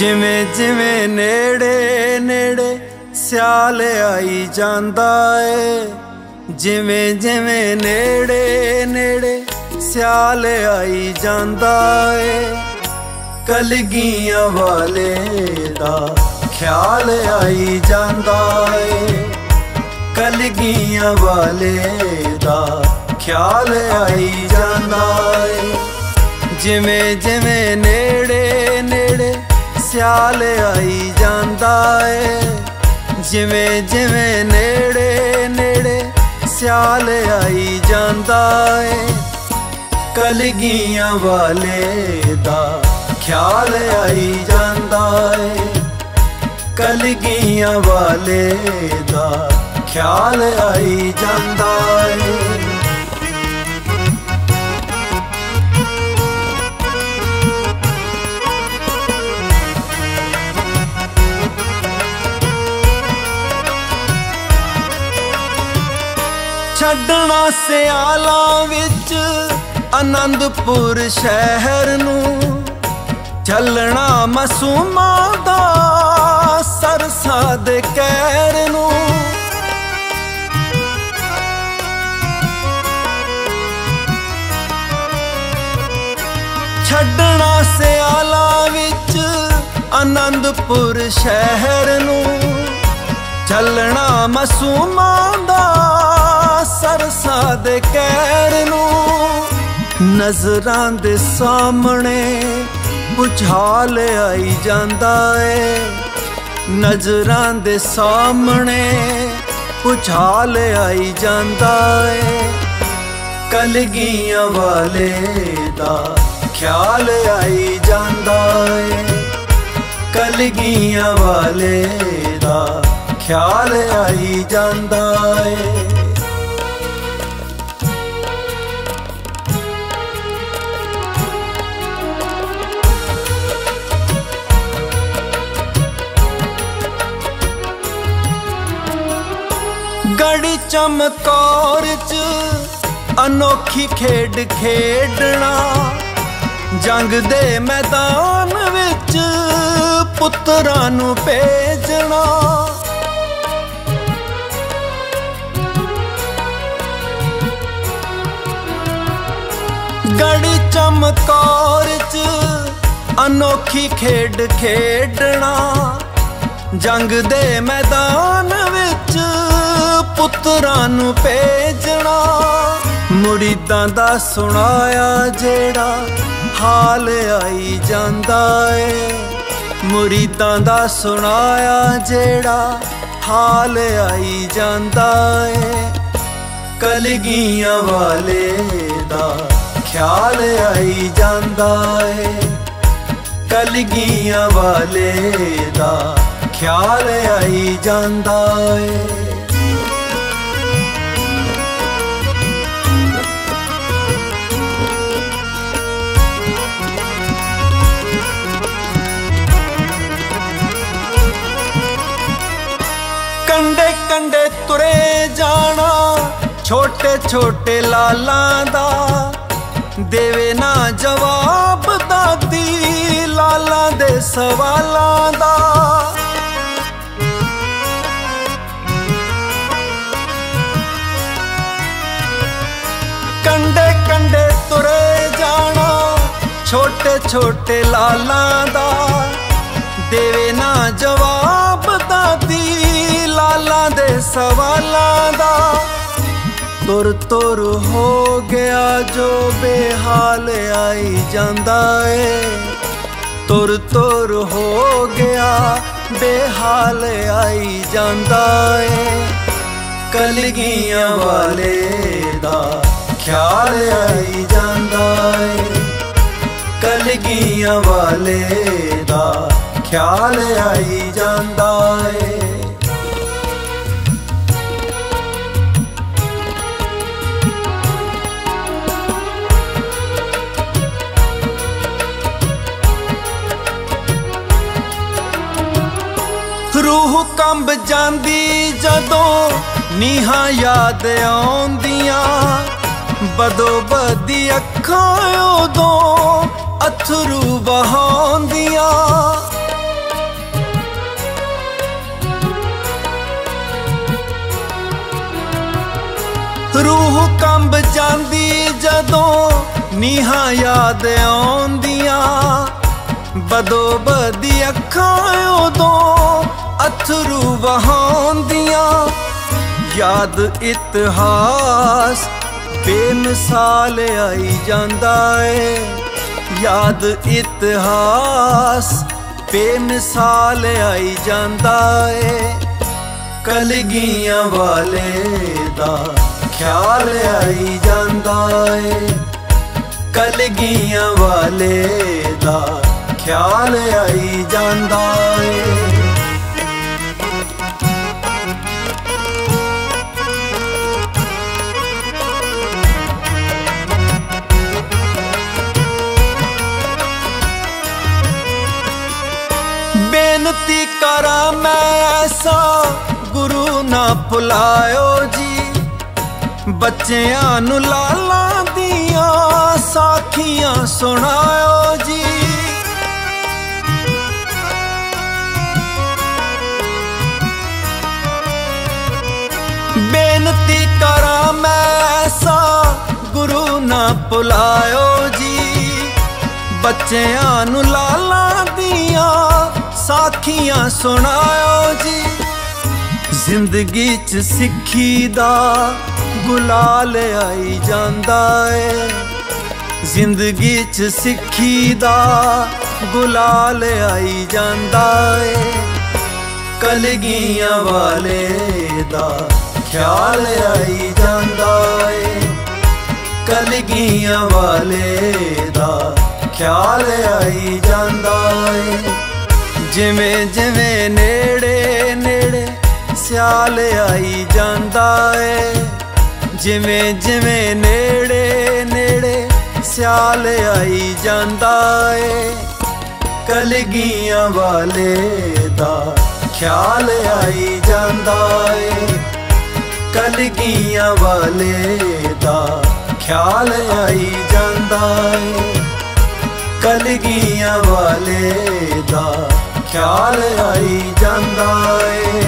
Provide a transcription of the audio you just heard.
ਜਿਵੇਂ ਜਿਵੇਂ ਨੇੜੇ ਨੇੜੇ ਸਿਆਲ ਆਈ ਜਾਂਦਾ ਏ, ਜਿਵੇਂ ਜਿਵੇਂ ਨੇੜੇ ਨੇੜੇ ਸਿਆਲ ਆਈ ਜਾਂਦਾ ਏ। ਕਲਗੀਆਂ ਵਾਲੇ ਦਾ ਖਿਆਲ ਆਈ ਜਾਂਦਾ ਏ। ਕਲਗੀਆਂ ਵਾਲੇ ਦਾ ਖਿਆਲ ਆਈ ਜਾਂਦਾ ਏ। ਜਿਵੇਂ ਜਿਵੇਂ ਨੇੜੇ ਨੇੜੇ ਸਿਆਲ ਆਈ ਜਾਂਦਾ ਏ। ਜਿਵੇਂ ਜਿਵੇਂ ਨੇੜੇ ਨੇੜੇ ਸਿਆਲ ਆਈ ਜਾਂਦਾ ਏ। ਕਲਗੀਆਂ ਵਾਲੇ ਦਾ ਖਿਆਲ ਆਈ ਜਾਂਦਾ ਏ। ਕਲਗੀਆਂ ਵਾਲੇ ਦਾ ਖਿਆਲ ਆਈ ਜਾਂਦਾ ਏ। ਛੱਡਣਾ ਸਿਆਲਾਂ ਵਿੱਚ ਆਨੰਦਪੁਰ ਸ਼ਹਿਰ ਨੂੰ। ਚੱਲਣਾ ਮਸੂਮਾਂ ਦਾ ਸਰਸਾ ਦੇ ਕਹਿਰ ਨੂੰ। ਛੱਡਣਾ ਸਿਆਲਾਂ ਵਿੱਚ ਆਨੰਦਪੁਰ ਸ਼ਹਿਰ ਨੂੰ। ਚੱਲਣਾ ਮਸੂਮਾਂ ਦਾ ਸਰਸਾ ਦੇ ਕਹਿਰ ਨੂੰ ਨਜ਼ਰਾਂ ਦੇ ਸਾਹਮਣੇ ਬੁਝਾਲ ਆਈ ਜਾਂਦਾ ਏ। ਨਜ਼ਰਾਂ ਦੇ ਸਾਹਮਣੇ ਬੁਝਾਲ ਆਈ ਜਾਂਦਾ ਏ। ਕਲਗੀਆਂ ਵਾਲੇ ਦਾ ਖਿਆਲ ਆਈ ਜਾਂਦਾ ਏ। ਕਲਗੀਆਂ ਵਾਲੇ ਦਾ ਖਿਆਲ ਆਈ ਜਾਂਦਾ ਏ। ਚਮਕੌਰ ਚ ਅਨੋਖੀ ਖੇਡ ਖੇਡਣਾ। ਜੰਗ ਦੇ ਮੈਦਾਨ ਵਿੱਚ ਪੁੱਤਰਾਂ ਨੂੰ ਭੇਜਣਾ। ਗੜੀ ਚਮਕੌਰ ਚ ਅਨੋਖੀ ਖੇਡ ਖੇਡਣਾ। ਜੰਗ ਦੇ ਮੈਦਾਨ ਵਿੱਚ ਪੁੱਤਰਾਂ ਨੂੰ ਭੇਜਣਾ ਮੁਰੀਦਾਂ ਦਾ ਸੁਣਾਇਆ ਜਿਹੜਾ ਹਾਲ ਆਈ ਜਾਂਦਾ ਏ। ਮੁਰੀਦਾਂ ਦਾ ਸੁਣਾਇਆ ਜਿਹੜਾ ਹਾਲ ਆਈ ਜਾਂਦਾ ਏ। ਕਲਗੀਆਂ ਵਾਲੇ ਦਾ ਖਿਆਲ ਆਈ ਜਾਂਦਾ ਏ। ਕਲਗੀਆਂ ਵਾਲੇ ਦਾ ਖਿਆਲ ਆਈ ਜਾਂਦਾ ਏ। ਛੋਟੇ ਛੋਟੇ ਲਾਲਾਂ ਦਾ ਦੇਵੇ ਨਾ ਜਵਾਬ ਦਾਦੀ ਲਾਲਾਂ ਦੇ ਸਵਾਲਾਂ ਦਾ। ਕੰਡੇ ਕੰਡੇ ਤੁਰੇ ਜਾਣਾ, ਛੋਟੇ ਛੋਟੇ ਲਾਲਾਂ ਦਾ ਦੇਵੇ ਨਾ ਜਵਾਬ ਦਾਦੀ ਲਾਲਾਂ ਦੇ ਸਵਾਲਾਂ ਦਾ। ਤੁਰ ਤੁਰ ਹੋ ਗਿਆ ਜੋ ਬੇਹਾਲ ਆਈ ਜਾਂਦਾ ਏ। ਤੁਰ ਤੁਰ ਹੋ ਗਿਆ, ਬੇਹਾਲ ਆਈ ਜਾਂਦਾ ਏ। ਕਲਗੀਆਂ ਵਾਲੇ ਦਾ ਖਿਆਲ ਆਈ ਜਾਂਦਾ ਏ। ਕਲਗੀਆਂ ਵਾਲੇ ਦਾ ਖਿਆਲ ਆਈ ਜਾਂਦਾ ਏ। ਕੰਬ ਜਾਂਦੀ ਜਦੋਂ ਨੀਹਾਂ ਯਾਦ ਆਉਂਦੀਆਂ। ਬਦੋ ਬਦੀ ਅੱਖਾਂ ਉਦੋਂ ਅਥਰੂ ਵਹਾਉਂਦੀਆਂ। ਰੂਹ ਕੰਬ ਜਾਂਦੀ ਜਦੋਂ ਨੀਹਾਂ ਯਾਦ ਆਉਂਦੀਆਂ। ਬਦੋ ਬਦੀ ਅੱਖਾਂ ਉਦੋਂ ਅਥਰੂ ਵਹਾਉਂਦੀਆਂ ਯਾਦ ਇਤਿਹਾਸ ਬੇਮਿਸਾਲ ਆਈ ਜਾਂਦਾ ਏ। ਯਾਦ ਇਤਿਹਾਸ ਬੇਮਿਸਾਲ ਆਈ ਜਾਂਦਾ ਏ। ਕਲਗੀਆਂ ਵਾਲੇ ਦਾ ਖਿਆਲ ਆਈ ਜਾਂਦਾ ਏ। ਕਲਗੀਆਂ ਵਾਲੇ ਦਾ ਖਿਆਲ ਆਈ ਜਾਂਦਾ ਏ। ਨਾ ਭੁਲਾਇਓ ਜੀ। ਬੱਚਿਆਂ ਨੂੰ ਲਾਲਾਂ ਦੀਆਂ ਸਾਖੀਆਂ ਸੁਣਾਇਓ ਜੀ। ਬੇਨਤੀ ਕਰਾਂ ਮੈਂ ਐਸਾ ਗੁਰੂ ਨਾ ਭੁਲਾਇਓ ਜੀ। ਬੱਚਿਆਂ ਨੂੰ ਲਾਲਾਂ ਦੀਆਂ ਸਾਖੀਆਂ ਸੁਣਾਇਓ ਜੀ। ਜ਼ਿੰਦਗੀ 'ਚ ਸਿੱਖੀ ਦਾ ਗੁਲਾਲ ਆਈ ਜਾਂਦਾ ਏ। ਜ਼ਿੰਦਗੀ 'ਚ ਸਿੱਖੀ ਦਾ ਗੁਲਾਲ ਆਈ ਜਾਂਦਾ ਏ। ਕਲਗੀਆਂ ਵਾਲੇ ਦਾ ਖਿਆਲ ਆਈ ਜਾਂਦਾ ਏ। ਕਲਗੀਆਂ ਵਾਲੇ ਦਾ ਖਿਆਲ ਆਈ ਜਾਂਦਾ ਏ। ਜਿਵੇਂ ਜਿਵੇਂ ਨੇੜੇ ਨੇੜੇ ਸਿਆਲ ਆਈ ਜਾਂਦਾ ਏ। ਜਿਵੇਂ ਜਿਵੇਂ ਨੇੜੇ ਨੇੜੇ ਸਿਆਲ ਆਈ ਜਾਂਦਾ ਏ। ਕਲਗੀਆਂ ਵਾਲੇ ਦਾ ਖਿਆਲ ਆਈ ਜਾਂਦਾ ਏ। ਕਲਗੀਆਂ ਵਾਲੇ ਦਾ ਖਿਆਲ ਆਈ ਜਾਂਦਾ ਏ। ਕਲਗੀਆਂ ਵਾਲੇ ਦਾ ਖਿਆਲ ਆਈ ਜਾਂਦਾ ਏ।